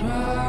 try.